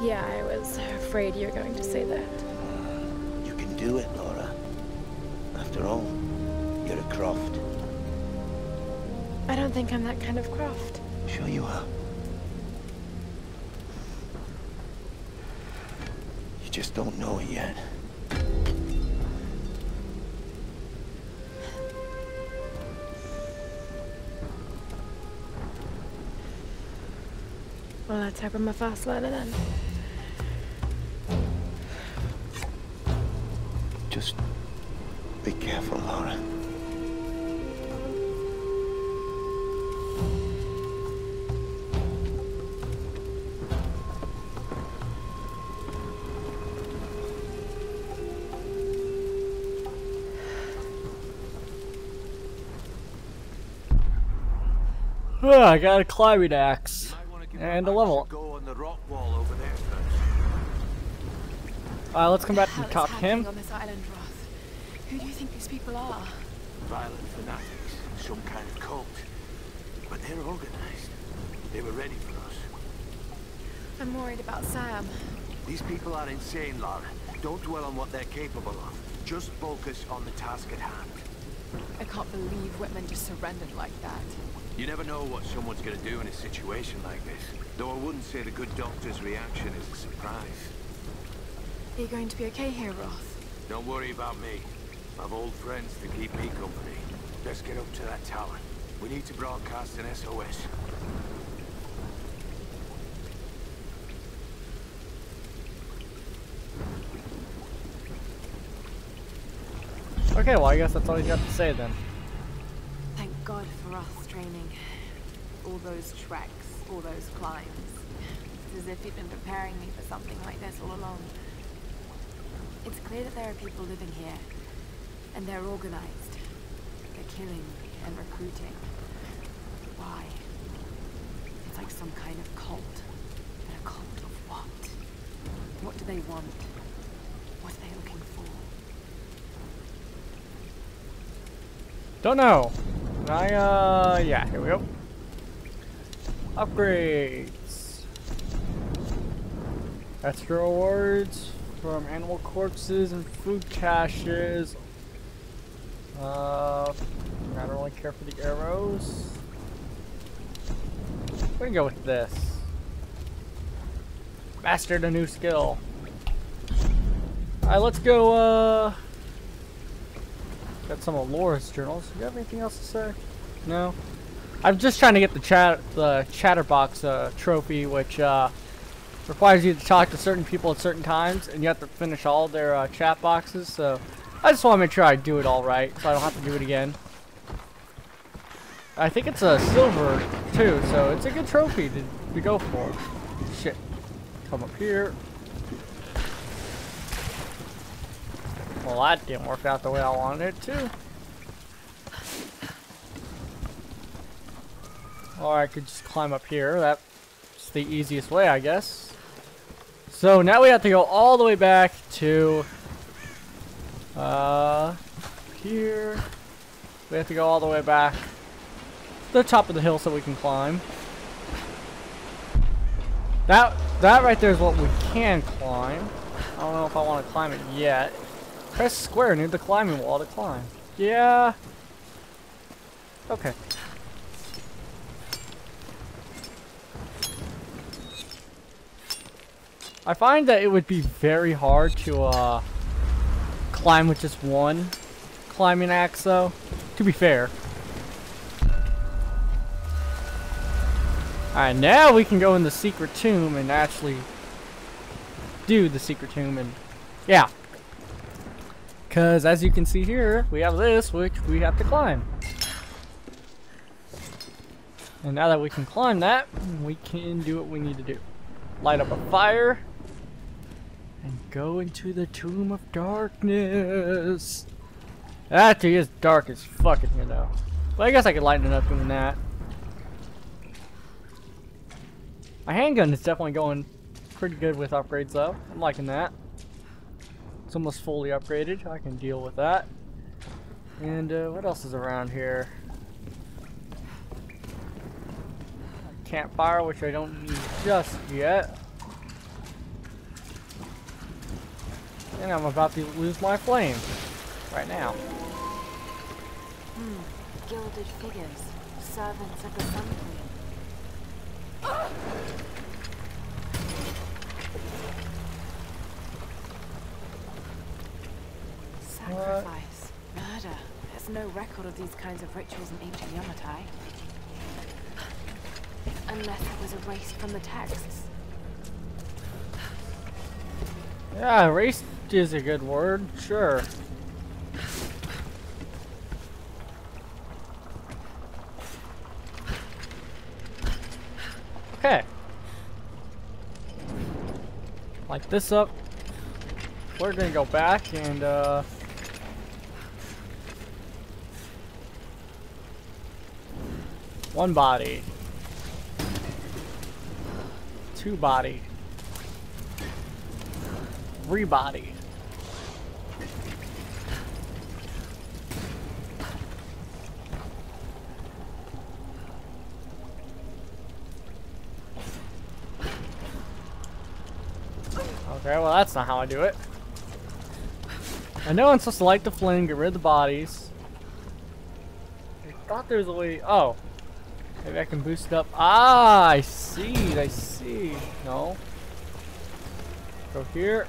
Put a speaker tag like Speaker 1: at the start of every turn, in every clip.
Speaker 1: Yeah, I was afraid you were going to say that.
Speaker 2: You can do it, Lara. After all, you're a Croft.
Speaker 1: I don't think I'm that kind of Croft.
Speaker 2: Sure you are. You just don't know it yet.
Speaker 1: Well, let's hope I'm a fast learner then.
Speaker 2: Just be careful, Lara.
Speaker 3: Oh, I got a climbing axe. And a level.
Speaker 4: Go on the rock wall over there first.
Speaker 3: Alright, let's come back
Speaker 1: Hell
Speaker 3: and
Speaker 1: is
Speaker 3: talk
Speaker 1: happening
Speaker 3: him.
Speaker 1: on this island, Roth? Who do you think these people are?
Speaker 4: Violent fanatics, some kind of cult. But they're organized. They were ready for us.
Speaker 1: I'm worried about Sam.
Speaker 4: These people are insane, Lara. Don't dwell on what they're capable of. Just focus on the task at hand.
Speaker 1: I can't believe Whitman just surrendered like that.
Speaker 4: You never know what someone's gonna do in a situation like this. Though I wouldn't say the good doctor's reaction is a surprise.
Speaker 1: Are you going to be okay here, Roth?
Speaker 4: Don't worry about me. I've old friends to keep me company. Let's get up to that tower. We need to broadcast an SOS.
Speaker 3: Okay, well, I guess that's all you got to say then.
Speaker 1: Thank God for Roth's training. All those treks, all those climbs. It's as if he'd been preparing me for something like this all along. It's clear that there are people living here, and they're organized. They're killing and recruiting. Why? It's like some kind of cult. But a cult of what? What do they want? What are they looking for?
Speaker 3: Don't know. I, uh, yeah, here we go. Upgrades. Extra rewards from animal corpses and food caches. Uh, I don't really care for the arrows. We can go with this. Mastered a new skill. Alright, let's go, uh... Some of Laura's journals. You have anything else to say? No? I'm just trying to get the chat the chatterbox uh, trophy, which uh, requires you to talk to certain people at certain times, and you have to finish all their uh, chat boxes. So I just want to make sure I do it all right, so I don't have to do it again. I think it's a silver too, so it's a good trophy to, to go for. Shit. Come up here. Well, that didn't work out the way I wanted it to. Or I could just climb up here. That's the easiest way, I guess. So now we have to go all the way back to uh here. We have to go all the way back to the top of the hill so we can climb. That that right there is what we can climb. I don't know if I want to climb it yet. Press square near the climbing wall to climb. Yeah. Okay. I find that it would be very hard to uh, climb with just one climbing axe though, to be fair. Alright, now we can go in the secret tomb and actually do the secret tomb and yeah. Because as you can see here, we have this which we have to climb. And now that we can climb that, we can do what we need to do. Light up a fire and go into the Tomb of Darkness. That actually is dark as fucking here though. But I guess I could lighten it up doing that. My handgun is definitely going pretty good with upgrades though. I'm liking that. It's almost fully upgraded. I can deal with that. And uh, what else is around here? Campfire, which I don't need just yet. And I'm about to lose my flame. Right now.
Speaker 1: Hmm. Gilded figures. Servants of the Sun Queen. Sacrifice. Murder. There's no record of these kinds of rituals in ancient Yamatai. Unless it was erased from the texts.
Speaker 3: Yeah, erased is a good word, sure. Okay. Light this up. We're gonna go back and uh one body. Two body. Three body. Okay, well that's not how I do it. I know I'm supposed to light the flame, get rid of the bodies. I thought there was a way. Oh, maybe I can boost up. Ah, I see. I see. No. Go here.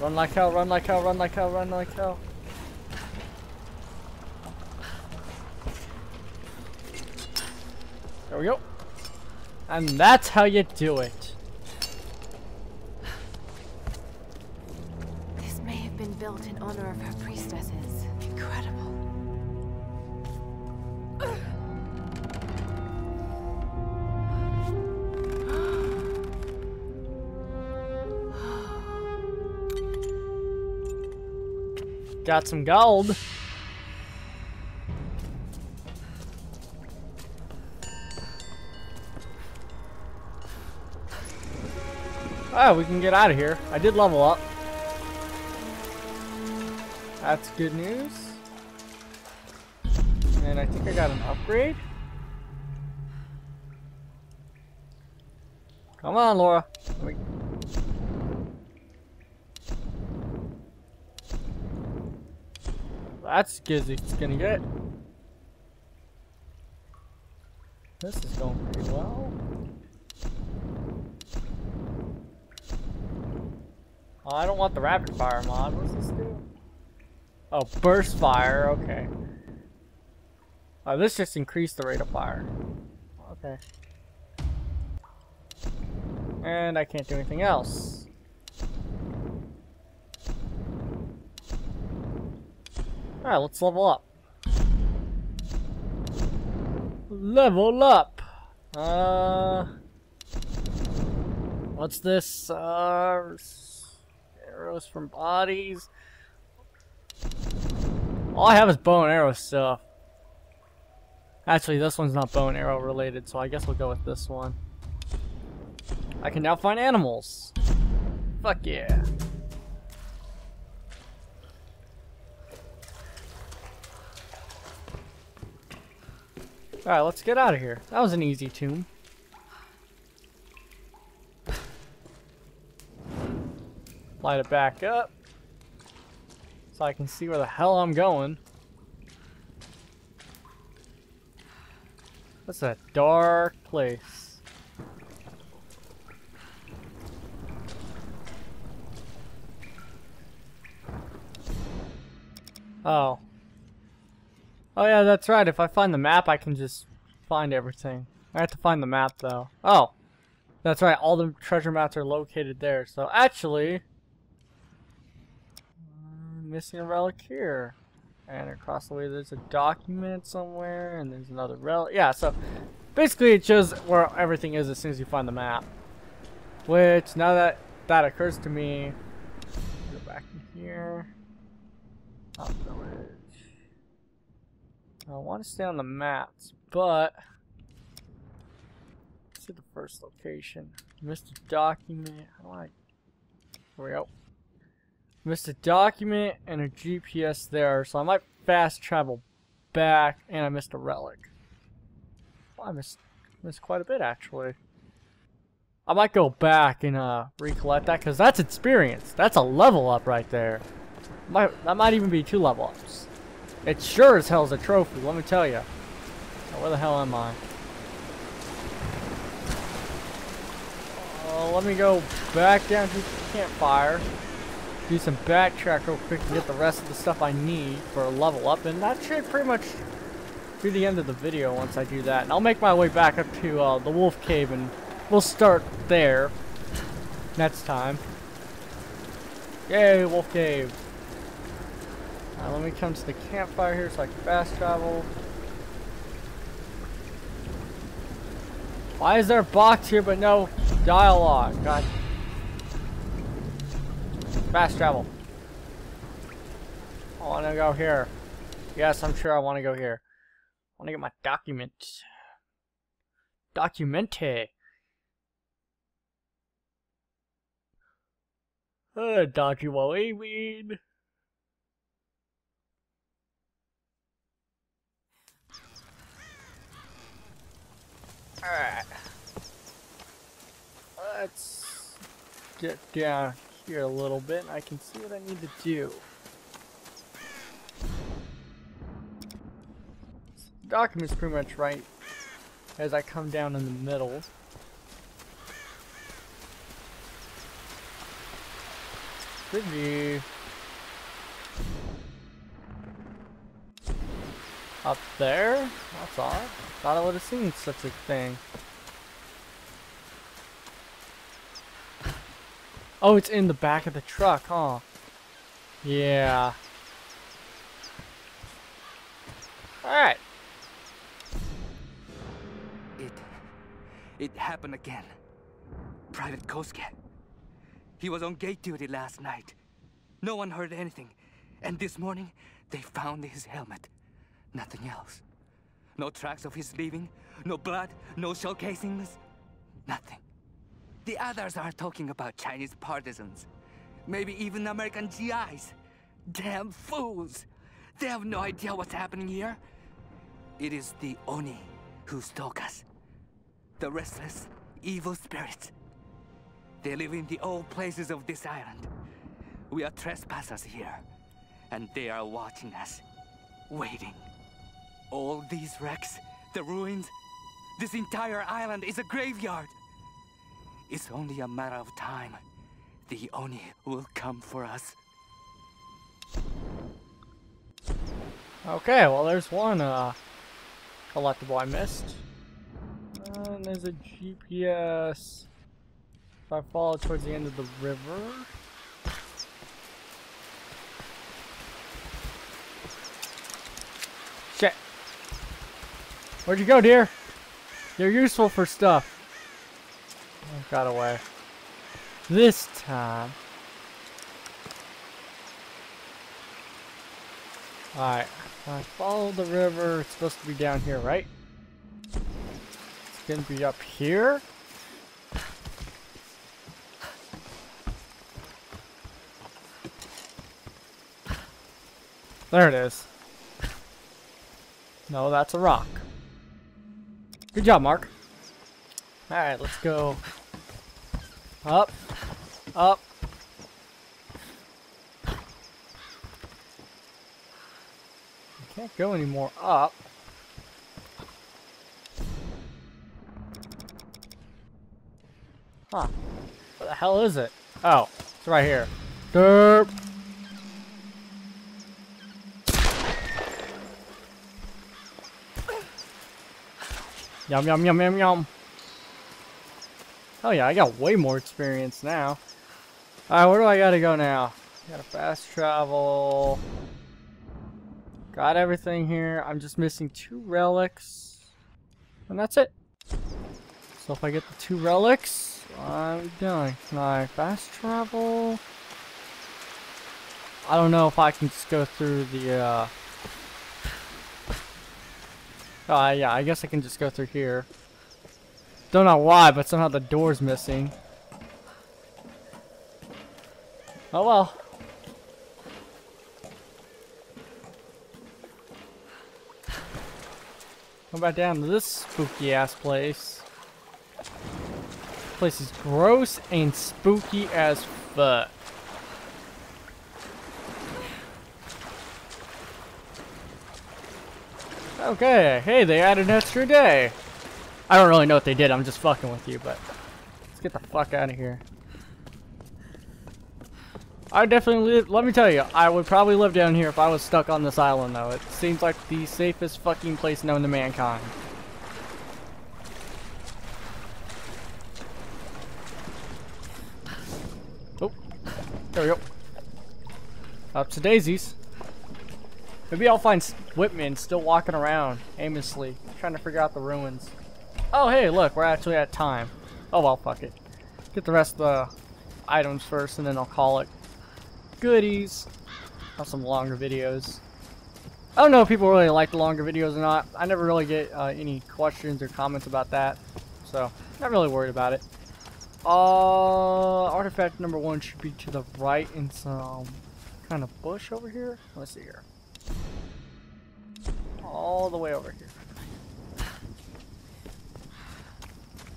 Speaker 3: Run like hell. Run like hell. Run like hell. Run like hell. There we go. And that's how you do it.
Speaker 1: This may have been built in honor of her priestesses. Incredible.
Speaker 3: Got some gold. Oh, we can get out of here. I did level up. That's good news. Think I got an upgrade. Come on, Laura. That's good it's gonna get. This is going pretty well. Oh, I don't want the rapid fire mod. What's this do? Oh, burst fire. Okay. Oh, this just increased the rate of fire. Okay. And I can't do anything else. Alright, let's level up. Level up! Uh... What's this? Uh... Arrows from bodies. All I have is bow and arrow stuff. Actually, this one's not bow and arrow related, so I guess we'll go with this one. I can now find animals. Fuck yeah. Alright, let's get out of here. That was an easy tomb. Light it back up. So I can see where the hell I'm going. That's a dark place. Oh. Oh yeah, that's right. If I find the map, I can just find everything. I have to find the map though. Oh. That's right. All the treasure maps are located there. So actually, missing a relic here. And across the way there's a document somewhere and there's another relic. Yeah, so basically it shows where everything is as soon as you find the map. Which now that that occurs to me, go back in here. Top village. I want to stay on the maps, but see the first location. Missed a document. How do I? Here we go. Missed a document and a GPS there, so I might fast travel back, and I missed a relic. Well, I missed missed quite a bit actually. I might go back and uh, recollect that because that's experience. That's a level up right there. Might, that might even be two level ups. It sure as hell is a trophy, let me tell you. Where the hell am I? Uh, let me go back down to the campfire. Do some backtrack real quick to get the rest of the stuff I need for a level up. And that should pretty much be the end of the video once I do that. And I'll make my way back up to uh, the wolf cave and we'll start there next time. Yay, wolf cave. Let me come to the campfire here so I can fast travel. Why is there a box here but no dialogue? God. Fast travel. I want to go here. Yes, I'm sure I want to go here. I want to get my document. Documente. Uh, document. Alright. Let's get down here a little bit and I can see what I need to do. document's pretty much right as I come down in the middle. Could be up there. That's odd. Thought I would have seen such a thing. Oh, it's in the back of the truck, huh? Yeah. Alright.
Speaker 5: It... It happened again. Private Kosuke. He was on gate duty last night. No one heard anything. And this morning, they found his helmet. Nothing else. No tracks of his leaving, no blood, no shell casings, nothing. The others are talking about Chinese partisans. Maybe even American GIs. Damn fools! They have no idea what's happening here. It is the Oni who stalk us. The restless, evil spirits. They live in the old places of this island. We are trespassers here, and they are watching us, waiting. All these wrecks, the ruins, this entire island is a graveyard. It's only a matter of time. The Oni will come for us.
Speaker 3: Okay, well there's one uh, collectible I missed. And there's a GPS. If I follow towards the end of the river. Shit. Where'd you go, dear? You're useful for stuff. Got away. This time. Alright. I follow the river. It's supposed to be down here, right? It's gonna be up here. There it is. No, that's a rock. Good job, Mark. Alright, let's go. Up. Up. Can't go any more up. Huh. What the hell is it? Oh, it's right here. Derp. Yum, yum, yum, yum, yum. Oh yeah, I got way more experience now. Alright, where do I gotta go now? Gotta fast travel. Got everything here. I'm just missing two relics. And that's it. So if I get the two relics, I'm done. Can I fast travel? I don't know if I can just go through the, uh... Uh, yeah, I guess I can just go through here. Don't know why, but somehow the door's missing. Oh well. Come back down to this spooky ass place. place is gross and spooky as fuck. Okay, hey, they added an extra day. I don't really know what they did, I'm just fucking with you, but let's get the fuck out of here. I definitely live, let me tell you, I would probably live down here if I was stuck on this island though. It seems like the safest fucking place known to mankind. Oh, there we go. Up to daisies. Maybe I'll find Whitman still walking around aimlessly, trying to figure out the ruins. Oh, hey, look, we're actually at time. Oh, well, fuck it. Get the rest of the items first, and then I'll call it goodies. Have some longer videos. I don't know if people really like the longer videos or not. I never really get uh, any questions or comments about that. So, not really worried about it. Uh, artifact number one should be to the right in some kind of bush over here. Let's see here all the way over here.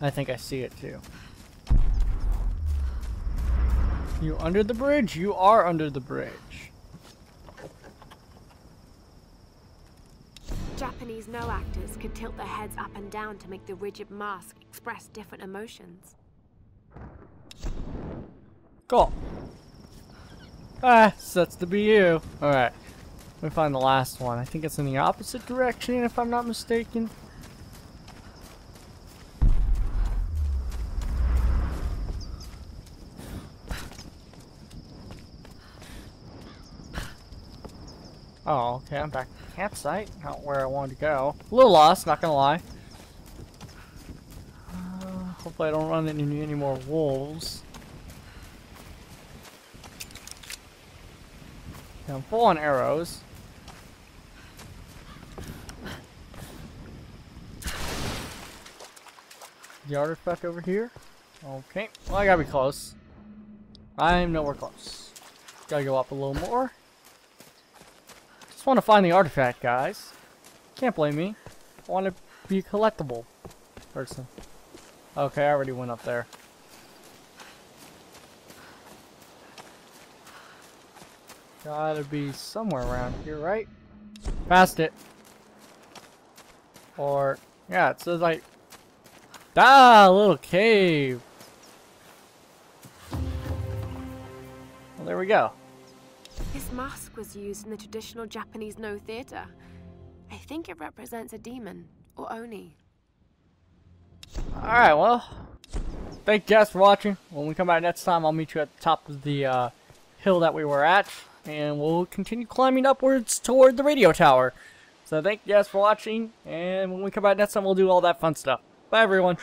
Speaker 3: I think I see it too. You under the bridge? You are under the bridge.
Speaker 6: Japanese Noh actors could tilt their heads up and down to make the rigid mask express different emotions.
Speaker 3: Cool. Ah, sets to be you. Alright. Let me find the last one. I think it's in the opposite direction, if I'm not mistaken. Oh, okay, I'm back at campsite. Not where I wanted to go. A little lost, not gonna lie. Uh, hopefully I don't run into any more wolves. I'm full on arrows. The artifact over here. Okay. Well, I gotta be close. I'm nowhere close. Gotta go up a little more. Just want to find the artifact, guys. Can't blame me. I want to be a collectible person. Okay, I already went up there. Gotta be somewhere around here, right? Past it. Or, yeah, it says like Ah, little cave. Well, there we go.
Speaker 6: This mask was used in the traditional Japanese Noh theater. I think it represents a demon, or Oni.
Speaker 3: Alright, well, thank you guys for watching. When we come back next time, I'll meet you at the top of the uh, hill that we were at, and we'll continue climbing upwards toward the radio tower. So thank you guys for watching, and when we come back next time, we'll do all that fun stuff. Bye, everyone.